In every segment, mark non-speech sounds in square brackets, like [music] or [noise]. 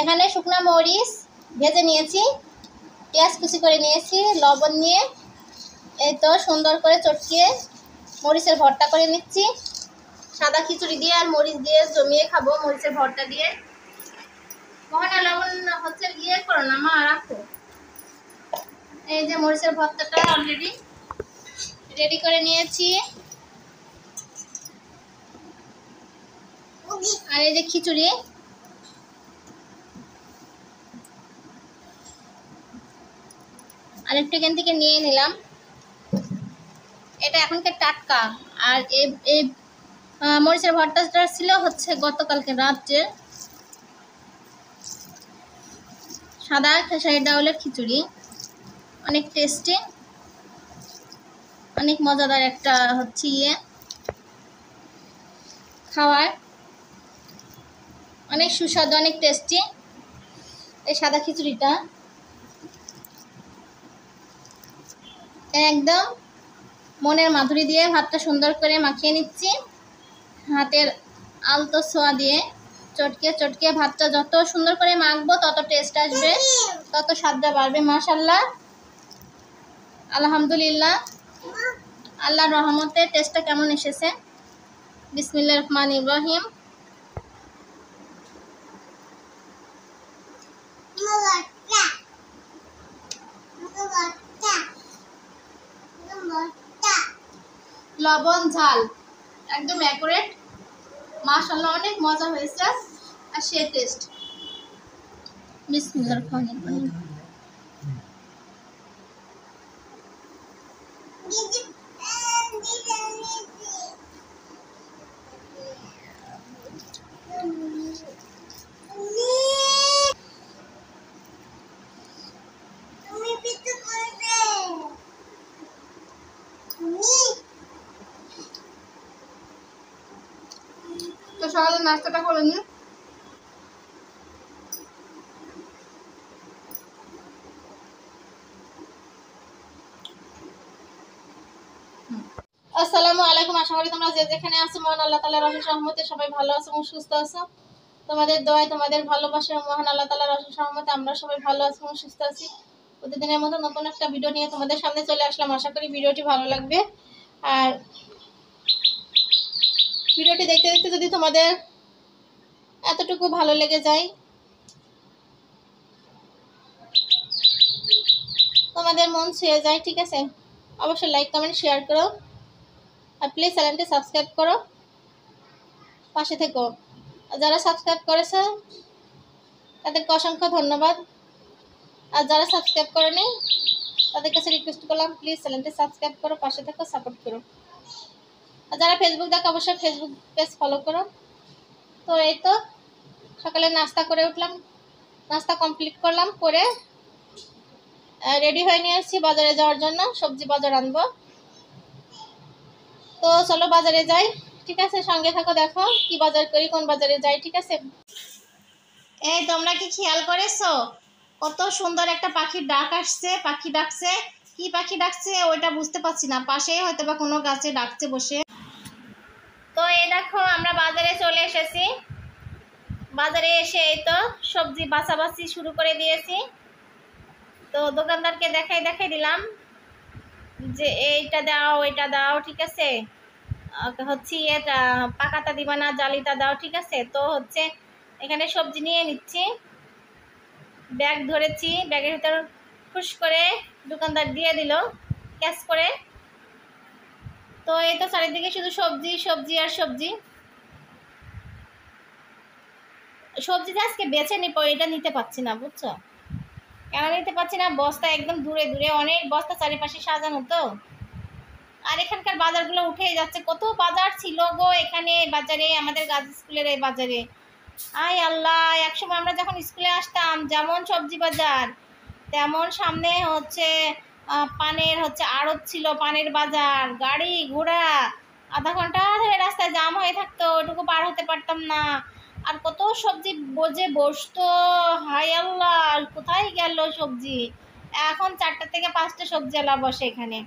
এখানে শুকনা মরিচ ভেজে নিয়েছি, পেঁয়াজ কুচি করে নিয়েছি, লবণ নিয়ে। এই তো সুন্দর করে চটকিয়ে মরিচের ভর্তা করে নিচ্ছি। সাদা খিচুড়ি দিয়ে আর মরিচ দিয়ে জমিয়ে খাব মরিচের ভর্তা দিয়ে। মহানা লবণ হচ্ছে ইয়ে করো না মা রাখো। এই যে মরিচের ভর্তাটা অলরেডি রেডি করে নিয়েছি। আর এই যে খিচুড়ি আরেকটু এখান থেকে নিয়ে নিলাম। এটা এখনকার টাটকা। আর এই মরিচের ভর্তাটা ছিল হচ্ছে গতকালকে রাত্রে সাদা খেসারি ডাউলের খিচুড়ি। অনেক টেস্টি। অনেক মজাদার একটা হচ্ছে ইয়ে। খাওয়ার। অনেক সুস্বাদু, অনেক টেস্টি এই সাদা খিচুড়িটা। একদম। মনের মাধুরী দিয়ে ভাতটা সুন্দর করে মাখিয়ে নিচ্ছি। হাতের আলতো ছোঁয়া দিয়ে চটকে চটকে ভাতটা যত সুন্দর করে মাখবো, তত টেস্ট আসবে, তত স্বাদটা বাড়বে মাশাল্লাহ আলহামদুলিল্লাহ। আল্লাহর রহমতে টেস্টটা কেমন এসেছে? বিসমিল্লা রহমান ইব্রাহিম লবণ, ঝাল। একদম অ্যাকুরেট মাশাল্লাহ অনেক মজা হয়েছে। আর সে টেস্ট মিস রহমান ইব্রাহিম তো সকালে নাস্তাটা করে নিন আসসালামু আলাইকুম, আশা করি তোমরা যে যেখানে আছো, মহান আল্লাহ তালা অশেষ সহমতে সবাই ভালো আছো এবং সুস্থ আছো। তোমাদের দোয়ায়, তোমাদের ভালোবাসার মহান আল্লাহ তালার অশেষ রহমতে আমরা সবাই ভালো আছি এবং সুস্থ আছি। প্রতিদিনের মতো নতুন একটা ভিডিও নিয়ে তোমাদের সামনে চলে আসলাম। আশা করি ভিডিওটি ভালো লাগবে। আর ভিডিওটি দেখতে দেখতে যদি তোমাদের এতটুকু ভালো লেগে যায়? তোমাদের মন ছুঁয়ে যায়, ঠিক আছে? অবশ্যই লাইক কমেন্ট শেয়ার করো। আর প্লিজ চ্যানেলটি সাবস্ক্রাইব করো। পাশে থেকো। যারা সাবস্ক্রাইব করেছে, তাদেরকে অসংখ্য ধন্যবাদ। আর যারা সাবস্ক্রাইব করেনি, তাদের কাছে রিকোয়েস্ট করলাম প্লিজ চ্যানেলটি সাবস্ক্রাইব করো, পাশে থেকো সাপোর্ট করো। আর যারা ফেসবুক দেখো, অবশ্যই ফেসবুক পেজ ফলো করো। তো এই তো। সকালে নাস্তা করে উঠলাম। নাস্তা কমপ্লিট করলাম, করে রেডি হয়ে নিয়ে এসেছি বাজারে যাওয়ার জন্য, সবজি বাজার আনব। তো চলো বাজারে যাই, ঠিক আছে? সঙ্গে থাকো, দেখো কি বাজার করি, কোন বাজারে যাই, ঠিক আছে? এই, তোমরা কি খেয়াল করেছ? কত সুন্দর একটা পাখির ডাক আসছে, পাখি ডাকছে। কি পাখি ডাকছে? ওইটা বুঝতে পারছি না। পাশেই হয়তো বা কোনো গাছে ডাকছে বসে। তো এই দেখো, আমরা বাজারে চলে এসেছি। বাজারে এসে এই তো সবজি বাছাবাছি শুরু করে দিয়েছি। তো দোকানদারকে দেখাই দেখাই দিলাম যে এইটা দাও এটা দাও, ঠিক আছে? হচ্ছে এটা পাকাটা দিবা না জালিটা দাও, ঠিক আছে? তো হচ্ছে এখানে সবজি নিয়ে নিচ্ছি। ব্যাগ ধরেছি, ব্যাগের ভিতর খুশ করে দোকানদার দিয়ে দিল ক্যাশ করে। তো এই তো চারিদিকে শুধু সবজি সবজি আর সবজি। সবজিটা আজকে বেছে নিব, এটা নিতে পারছি না, বুঝছ? কেন নিতে পারছি না? বস্তা একদম দূরে দূরে, অনেক বস্তা চারিপাশে সাজানো তো। আর এখানকার বাজারগুলো উঠে যাচ্ছে, কত বাজার ছিল গো এখানে বাজারে, আমাদের গাছ স্কুলের এই বাজারে। আয় আল্লাহ, একসময় আমরা যখন স্কুলে আসতাম, যেমন সবজি বাজার, তেমন সামনে হচ্ছে পানের হচ্ছে আড়ত ছিল পানের বাজার, গাড়ি, ঘোড়া, আধা ঘণ্টা ধরে রাস্তায় জাম হয়ে থাকতো, ওটুকু পার হতে পারতাম না। আর কত সবজি বোঝে, বসতো হাই আল্লাহ কোথায় গেল সবজি? এখন চারটা থেকে পাঁচটা সবজি আলা বসে এখানে।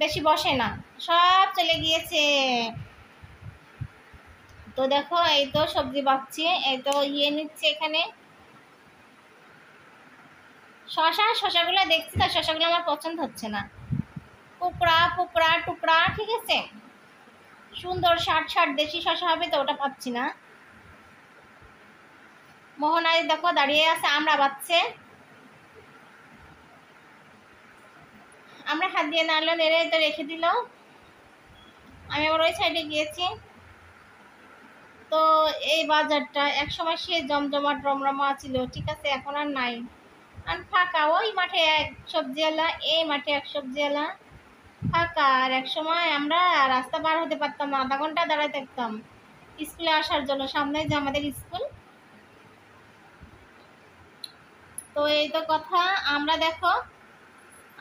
বেশি বসে না, সব চলে গিয়েছে। তো দেখো, এই তো সবজি বাচ্ছি, এই তো ইয়ে নিচ্ছে এখানে। শশা, শশাগুলো দেখছি, তো শশাগুলো আমার পছন্দ হচ্ছে না। কুকড়া টুকরা টুকরা ঠিক আছে? সুন্দর ষাট ষাট দেশি শশা হবে তো, ওটা পাচ্ছি না। মোহনাই দেখো দাঁড়িয়ে আছে আমরা বাচ্চে। আমরা হাত দিয়ে নাড়লো, নেড়ে তো রেখে দিল। আমি আবার ওই সাইডে গিয়েছি। তো এই বাজারটা একসময় সে জমজমাট রমরমা ছিল, ঠিক আছে, এখন আর নাই। আর ফাঁকা, ওই মাঠে এক সবজি সবজিওয়ালা এই মাঠে এক সবজি সবজিওয়ালা ফাঁকা, আর এক সময় আমরা রাস্তা পার হতে পারতাম না, আধা ঘণ্টা দাঁড়ায় থাকতাম। স্কুলে আসার জন্য, সামনে যে আমাদের স্কুল তো এই তো কথা। আমরা দেখো,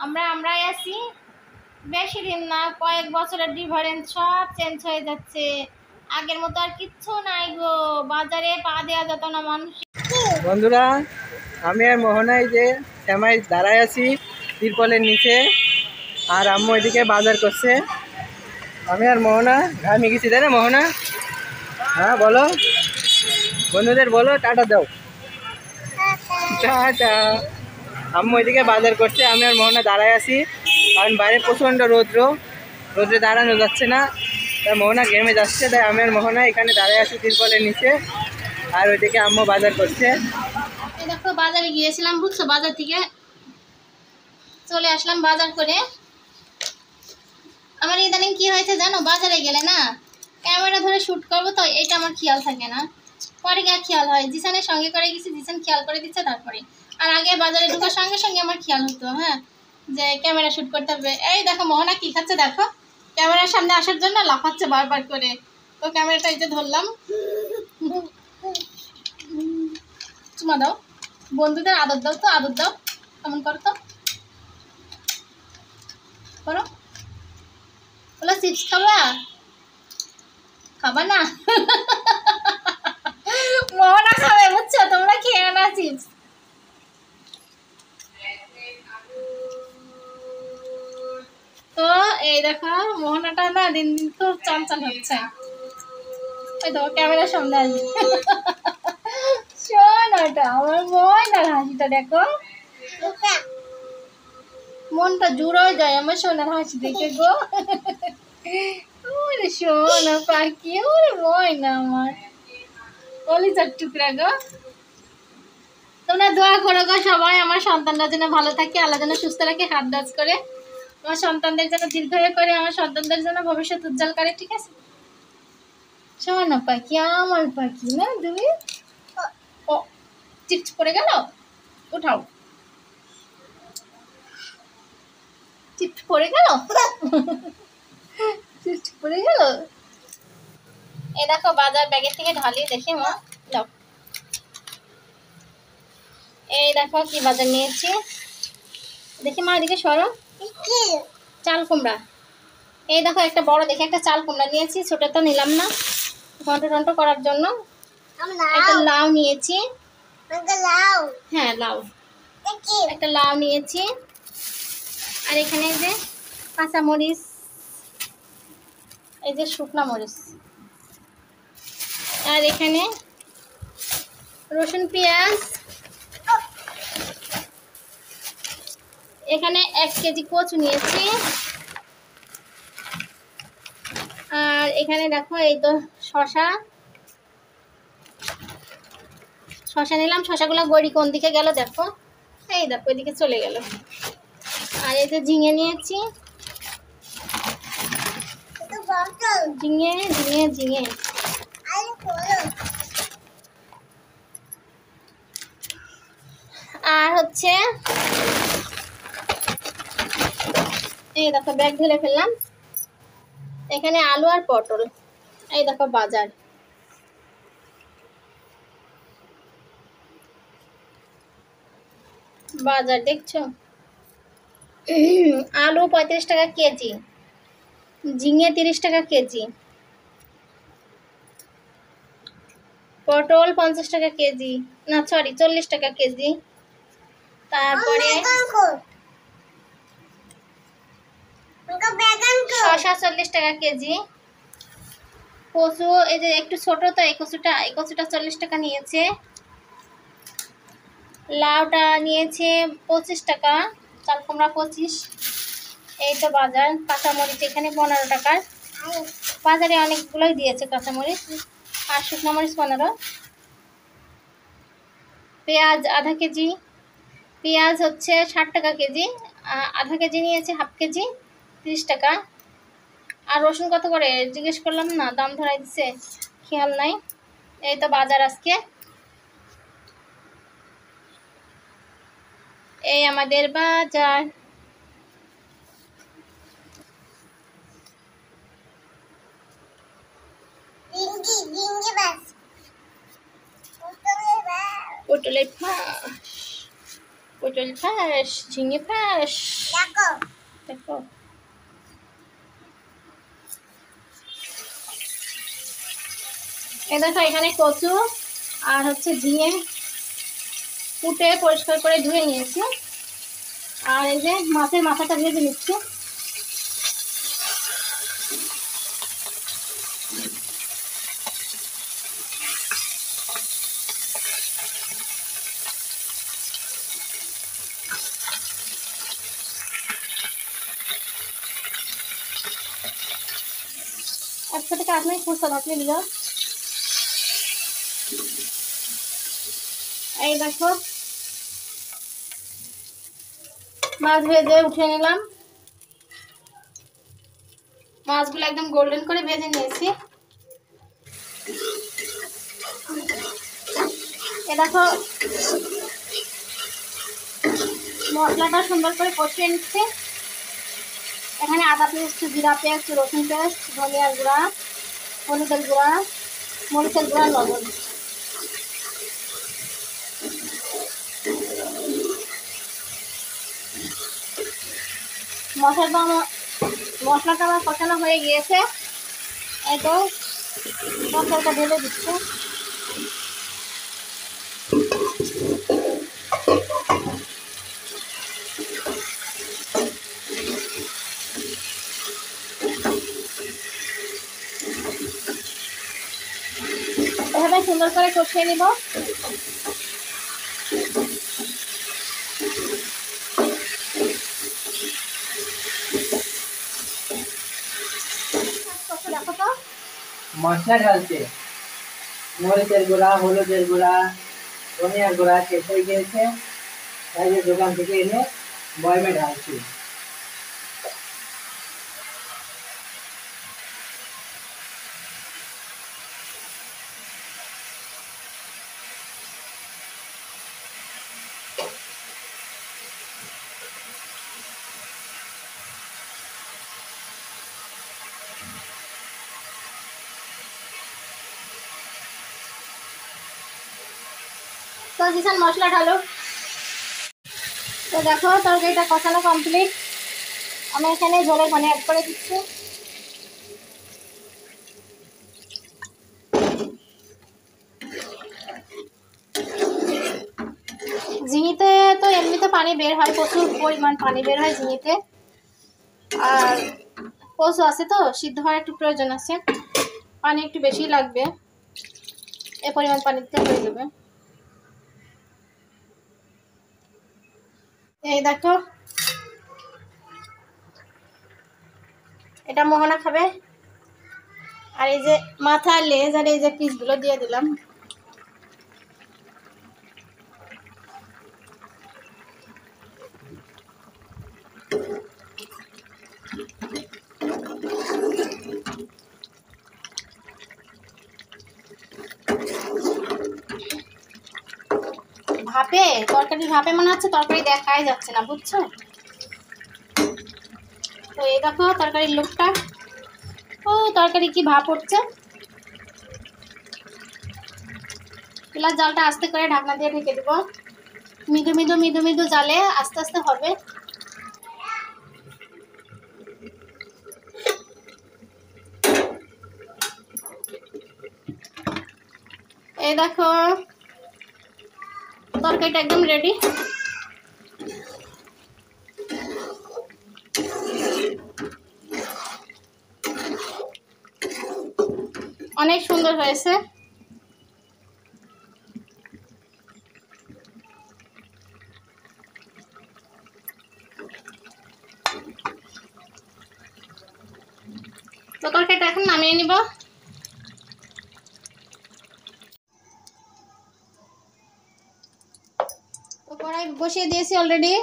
আমরা আমরাই আছি। বেশি দিন না, কয়েক বছরের ডিফারেন্স সব চেঞ্জ হয়ে যাচ্ছে। আগের মতো আর কিচ্ছু নাই গো। বাজারে পা দেওয়া যেত না মানুষ। বন্ধুরা, আমি আর মোহনাই যে শ্যামাই দাঁড়ায় আছি তিরপলের নিচে, আর আম্মু এদিকে বাজার করছে। আমি আর মোহনা, ঘামে গেছি, তাই না মোহনা? হ্যাঁ বলো। বন্ধুদের বলো, টাটা দাও। টাটা আম্মু এদিকে বাজার করছে, আমি আর মোহনা দাঁড়ায় আছি। কারণ বাইরে প্রচণ্ড রৌদ্র, রোদ্রে দাঁড়ানো যাচ্ছে না। তাই মোহনা গেমে যাচ্ছে, তাই আমি আর মোহনা এখানে দাঁড়ায় আছি তিরপলের নিচে। আর ওইদিকে আম্মু বাজার করছে। দেখো, বাজারে গিয়েছিলাম, বুঝছ, বাজার থেকে। চলে আসলাম বাজার করে। আমার ইদানিং কি হয়েছে জানো? বাজারে গেলে না, ক্যামেরা ধরে শ্যুট করব, তো এটা আমার খেয়াল থাকে না। পরে গিয়ে খেয়াল হয়। জিসানের সঙ্গে করে গেছি, জিসান খেয়াল করে দিচ্ছে, তারপরে। আর আগে বাজারে ঢোকার সঙ্গে সঙ্গে আমার খেয়াল হতো হ্যাঁ? যে ক্যামেরা শ্যুট করতে হবে। এই দেখো, মোহনা কি খাচ্ছে দেখো। ক্যামেরার সামনে আসার জন্য লাফাচ্ছে বারবার করে। তো ক্যামেরাটা এই যে ধরলাম। চুমা দাও। বন্ধুদের আদর দাও তো, আদর দাও। কেমন করো তো? করো। বলো, চিপস খাবা? খাবা না? [laughs] মোহনা খাবে, বুঝছ? তোমরা খেয়ে না চিপস তো এই দেখো, মোহনাটা না দিন দিন খুব চঞ্চল হচ্ছে। ওই তো সামনে আসবে। আমার হাসিটা দেখো। মনটা যায়, আমার সোনার হাসি দেখে গো। ওরে সোনা পাখি, ওরে ময়না আমার। কলিজার টুকরা গো। তোমরা দোয়া করো গো সবাই, আমার সন্তানরা যেন ভালো থাকে, আল্লাহ যেন সুস্থ রাখে, হাত ডাচ করে। আমার সন্তানদের যেন দীর্ঘায়ু করে, আমার সন্তানদের যেন ভবিষ্যৎ উজ্জ্বল করে, ঠিক আছে? সোনা পাখি, আমার পাখি, না তুমি? ও চিপস পড়ে গেল? উঠাও। চিপস পড়ে গেল? [laughs] চিপস পড়ে গেল? এ দেখো বাজার ব্যাগের থেকে ঢালি দেখি মা দাও। এই দেখো কি বাজার নিয়েছি। দেখি মা এদিকে সরো। চাল কুমড়া। এই দেখো একটা বড় দেখে একটা চাল কুমড়া নিয়েছি ছোটটা নিলাম না। ঘন্ট টন্ট করার জন্য। একটা লাউ নিয়েছি। হ্যাঁ লাউ। একটা লাউ নিয়েছি। আর এখানে যে কাঁচা মরিচ এই যে শুকনা মরিচ। আর এখানে রসুন পেঁয়াজ। এখানে এক কেজি কচু নিয়েছি। আর এখানে দেখো এই তো শশা শশা নিলাম শশাগুলো গড়ি কোন দিকে গেল দেখো। এই দেখো এদিকে চলে গেল। আর এই যে ঝিঙে নিয়েছি। ঝিঙে ঝিঙে ঝিঙে। আর হচ্ছে, এই দেখো, ব্যাগ ঢেলে ফেললাম। এখানে আলু আর পটল। এই দেখো, বাজার। বাজার, দেখছ? আলু পঁয়ত্রিশ টাকা কেজি। ঝিঙে তিরিশ টাকা কেজি। পটল পঞ্চাশ টাকা কেজি। না সরি চল্লিশ টাকা কেজি। তারপরে শশা চল্লিশ টাকা কেজি। কচু, এই যে একটু ছোট তো, এই কচুটা এই কচুটা চল্লিশ টাকা নিয়েছে। লাউটা নিয়েছে পঁচিশ টাকা, চাল কুমড়া পঁচিশ। এই তো বাজার, কাঁচামরিচ এখানে পনেরো টাকার। বাজারে অনেকগুলোই দিয়েছে কাঁচামরিচ। আর শুকনো মরিচ পনেরো। পেঁয়াজ আধা কেজি। পেঁয়াজ হচ্ছে ষাট টাকা কেজি। আধা কেজি নিয়েছে হাফ কেজি, তিরিশ টাকা। আর রসুন কত করে? জিজ্ঞেস করলাম না, দাম ধরাই দিছে, খেয়াল নাই। এই তো বাজার আজকে। এই আমাদের বাজার। পটলের ফাঁস পটল ফাঁস ঝিঙে ফাঁস দেখো এই দেখো এখানে কচু আর হচ্ছে ঝিঙে কুটে পরিষ্কার করে ধুয়ে নিয়েছি। আর এই যে মাছের মাথাটা ভেজে নিচ্ছি। আপনার খুচরা থাকলে দিল এই দেখো। মাছ ভেজে উঠে নিলাম। মাছগুলো একদম গোল্ডেন করে ভেজে নিয়েছি। এ দেখো, মশলাটা সুন্দর করে কষিয়ে নিচ্ছে। এখানে আদা পেস্ট, জিরা পেস্ট, রসুন পেস্ট, ধনিয়ার গুঁড়া। হলুদের গুঁড়া মরিচের গুঁড়া লবণ মশলাটা আমার মশলাটা আমার কষানো হয়ে গিয়েছে। এই তো, মশলাটা ঢেলে দিচ্ছে। এভাবে সুন্দর করে কষিয়ে নিব। মশলা ঢালছে। মরিচের গুঁড়া, হলুদের গুঁড়া, ধনিয়ার গুঁড়া শেষ হয়ে গিয়েছে। তাই দোকান থেকে এনে বয়মে ঢালছি। তো জিসান, মশলা ঢালো তো দেখো, তরকারিটা কষানো কমপ্লিট আমি এখানে ঝোলের পানি অ্যাড করে দিচ্ছি। ঝিঙিতে তো এমনিতে পানি বের হয়, প্রচুর পরিমাণ পানি বের হয় ঝিঙিতে। আর কচু আছে তো, সিদ্ধ হওয়ার একটু প্রয়োজন আছে। পানি একটু বেশি লাগবে। এ পরিমাণ পানিতে হয়ে যাবে। এই দেখো। এটা মোহনা খাবে। আর এই যে মাথা লেজ আর এই যে পিসগুলো দিয়ে দিলাম ভাপে তরকারি ভাপে মনে হচ্ছে তরকারি দেখাই যাচ্ছে না, বুঝছ? তো এই দেখো তরকারির লোকটা ও তরকারি কি ভাপ উঠছে চুলার জালটা আস্তে করে ঢাকনা দিয়ে ঢেকে দেবো। মৃদু মৃদু মৃদু মৃদু জালে আস্তে আস্তে হবে। এই দেখো তরকারিটা একদম রেডি অনেক সুন্দর হয়েছে। তো তরকারিটা এখন নামিয়ে নিব। কড়াই বসিয়ে দিয়েছি অলরেডি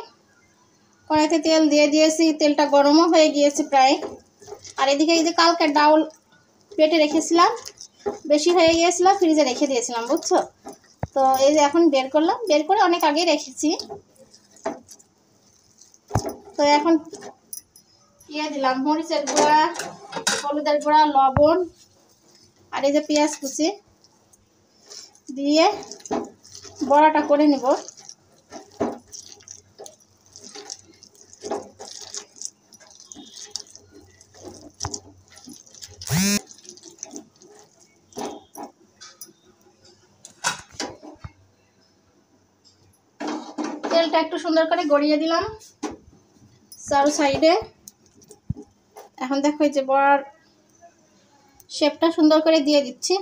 কড়াইতে তেল দিয়ে দিয়েছি, তেলটা গরমও হয়ে গিয়েছে প্রায়। আর এদিকে এই যে কালকে ডাউল পেটে রেখেছিলাম, বেশি হয়ে গিয়েছিল, ফ্রিজে রেখে দিয়েছিলাম, বুঝছ? তো এই যে এখন বের করলাম, বের করে অনেক আগে রেখেছি। তো এখন ইয়ে দিলাম, মরিচের গুঁড়া, হলুদের গুঁড়া, লবণ, আর এই যে পেঁয়াজ কুচি দিয়ে বড়াটা করে নিব। তেলটা একটু সুন্দর করে গড়িয়ে দিলাম। চারো সাইডে। এখন দেখো এই যে বড়ার শেপটা সুন্দর করে দিয়ে দিচ্ছি।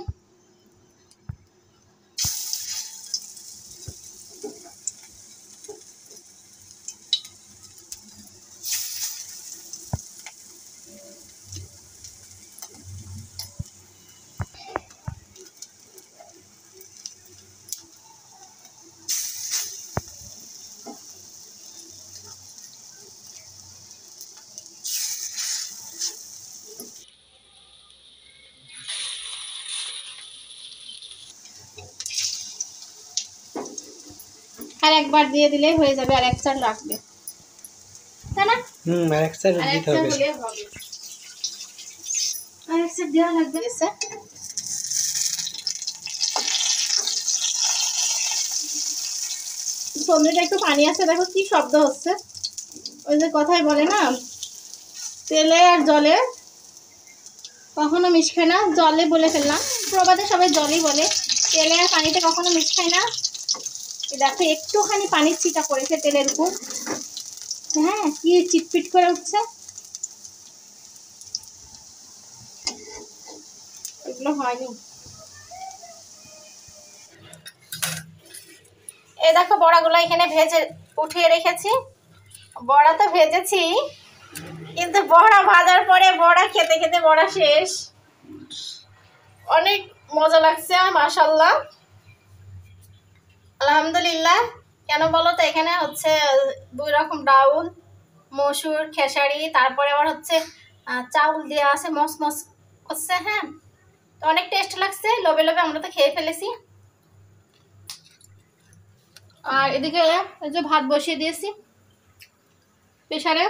আর একবার দিয়ে দিলেই হয়ে যাবে আর এক রাখবে তাই না? হুম আর এক সাইড দিতে হবে। আর এক দেওয়া লাগবে। এসে সবজিটা একটু পানি আছে দেখো কি শব্দ হচ্ছে। ওই যে কথাই বলে না তেলে আর জলে। কখনো মিশ খায় না জলে বলে ফেললাম। প্রবাদে সবাই জলই বলে। তেলে আর পানিতে কখনো মিশ খায় না। দেখো, একটুখানি পানির ছিটা পড়েছে তেলের উপর। হ্যাঁ কি চিটপিট করে উঠছে। এগুলো হয়নি। এই দেখো, বড়াগুলো এখানে ভেজে উঠিয়ে রেখেছি। বড়া তো ভেজেছি, কিন্তু বড়া ভাজার পরে বড়া খেতে খেতে বড়া শেষ। অনেক মজা লাগছে মাশাল্লাহ আলহামদুলিল্লাহ। কেন বলো তো, এখানে হচ্ছে দুই রকম ডাউল, মসুর, খেসারি, তারপরে আবার হচ্ছে চাউল দেওয়া আছে মস মস করছে হ্যাঁ? তো অনেক টেস্ট লাগছে, লোভে লোভে আমরা তো খেয়ে ফেলেছি। আর এদিকে যে ভাত বসিয়ে দিয়েছি প্রেশারে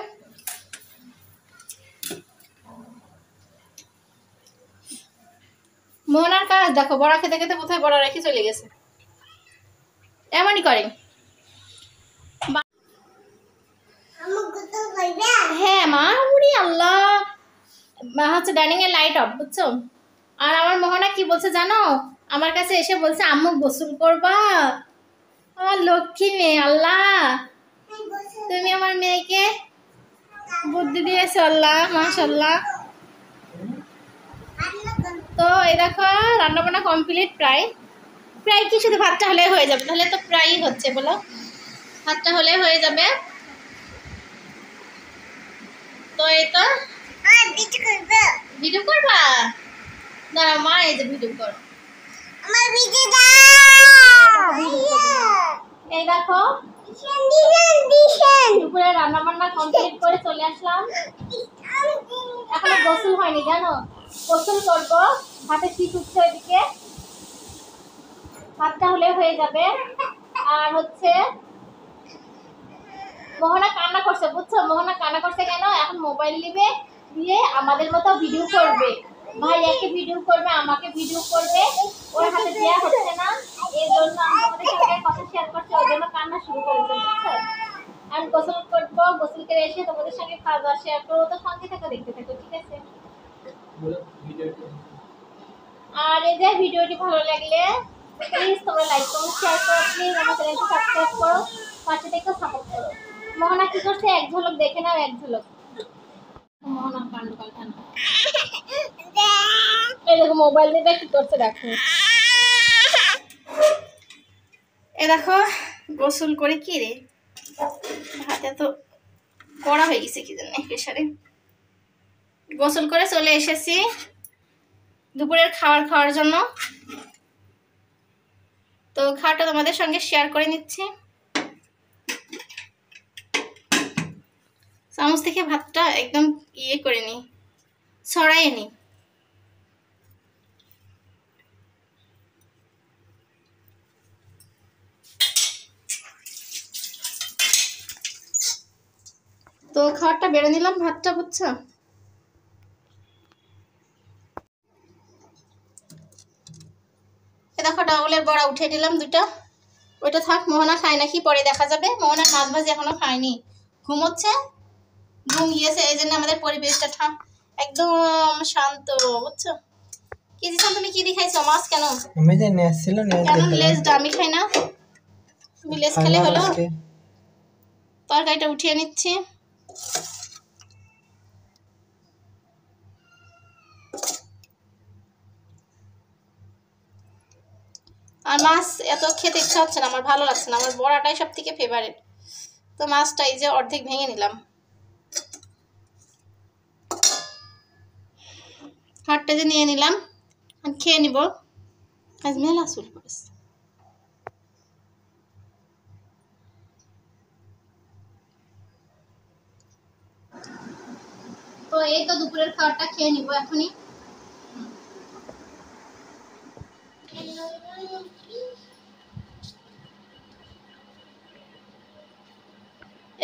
মোহনার কাজ, দেখো, বড়া খেতে খেতে কোথায় বড়া রেখে চলে গেছে। এমনই করে। হ্যাঁ মা, উড়ি আল্লাহ। হচ্ছে ডাইনিং লাইট অফ বুঝছ? আর আমার মোহনা কি বলছে জানো? আমার কাছে এসে বলছে, আম্মু, গোসল করবা? আমার লক্ষ্মী মেয়ে, আল্লাহ। তুমি আমার মেয়েকে বুদ্ধি দিয়েছ, আল্লাহ মাশাল্লাহ তো এই দেখো রান্না বান্না কমপ্লিট প্রায়। প্রায় কি শুধু ভাতটা হলে হয়ে যাবে? তাহলে তো প্রায়ই হচ্ছে বলো। ভাতটা হলে হয়ে যাবে। তো এই তো। ভিডিও করবা। দাঁড়া মা এই যে ভিডিও কর। এই দেখো। দুপুরে রান্না বান্না কমপ্লিট করে চলে আসলাম। এখনও গোসল হয়নি জানো? গোসল করব। হাতে শীত উঠছে ওইদিকে। ভাতটা হলে হয়ে যাবে। আর হচ্ছে মোহনা কান্না করছে বুঝছ? মোহনা কান্না করছে কেন? এখন মোবাইল নিবে দিয়ে আমাদের মতো ভিডিও করবে। ভাইয়াকে ভিডিও করবে আমাকে ভিডিও করবে। ওর হাতে দেওয়া হচ্ছে না। এই জন্য আমি তোমাদের সঙ্গে কথা শেয়ার করছি ওই জন্য কান্না শুরু করেছে বুঝছ? আমি গোসল করব গোসল করে এসে তোমাদের সঙ্গে খাওয়া দাওয়া শেয়ার করব। তো সঙ্গে থাকো দেখতে থাকো ঠিক আছে? আর এই যে ভিডিওটি ভালো লাগলে প্লিজ তোমরা লাইক করো শেয়ার করো প্লিজ আমার চ্যানেলটি সাবস্ক্রাইব করো, পাশে থেকে সাপোর্ট করো। মোহনা কি করছে? এক ঝলক দেখে নাও, এক ঝলক। মোহনা কাণ্ড কারখানা। এই দেখো মোবাইল দিয়ে কি করছে, দেখো। এ দেখো, গোসল করে কি রে? হাতে তো কড়া হয়ে গেছে, কি জানি প্রেশারে গোসল করে চলে এসেছি দুপুরের খাবার খাওয়ার জন্য। তো খাওয়াটা তোমাদের সঙ্গে শেয়ার করে নিচ্ছি। চামচ থেকে ভাতটা একদম ইয়ে করে নি ছড়াই নি তো খাবারটা বেড়ে নিলাম ভাতটা, বুঝছ? দেখো ডাউলের বড়া উঠে নিলাম দুটা ওইটা থাক মোহনা খায় নাকি পরে দেখা যাবে। মোহনা মাছ ভাজি এখনও খায়নি। ঘুমোচ্ছে ঘুম গিয়েছে এই জন্য আমাদের পরিবেশটা ঠাম একদম শান্ত বুঝছ? কি দিচ্ছ তুমি কি দেখাইছো মাছ কেন? আমি যে নেস ছিল কেন লেজটা আমি খাই না। তুমি লেজ খেলে হলো। তরকারিটা উঠিয়ে নিচ্ছি। আর মাছ এত খেতে ইচ্ছা হচ্ছে না, আমার ভালো লাগছে না, আমার বড়াটাই সব থেকে ফেভারিট তো মাছটা এই যে অর্ধেক ভেঙে নিলাম। হাটটা যে নিয়ে নিলাম খেয়ে নিব। আজ মেলা চুল পড়েছে। তো এই তো দুপুরের খাবারটা খেয়ে নিব এখনই।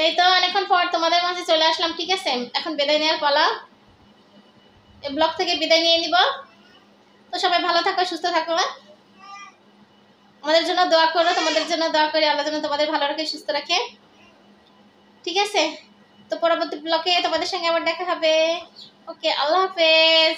এই তো অনেকক্ষণ পর তোমাদের মাঝে চলে আসলাম, ঠিক আছে? এখন বিদায় নেওয়ার পালা। এই ব্লগ থেকে বিদায় নিয়ে নিব। তো সবাই ভালো থাকো, সুস্থ থাকো হ্যাঁ? আমাদের জন্য দোয়া করো, তোমাদের জন্য দোয়া করি, আল্লাহ যেন তোমাদের ভালো রাখে, সুস্থ রাখে। ঠিক আছে? তো পরবর্তী ব্লকে তোমাদের সঙ্গে আবার দেখা হবে। ওকে, আল্লাহ হাফেজ।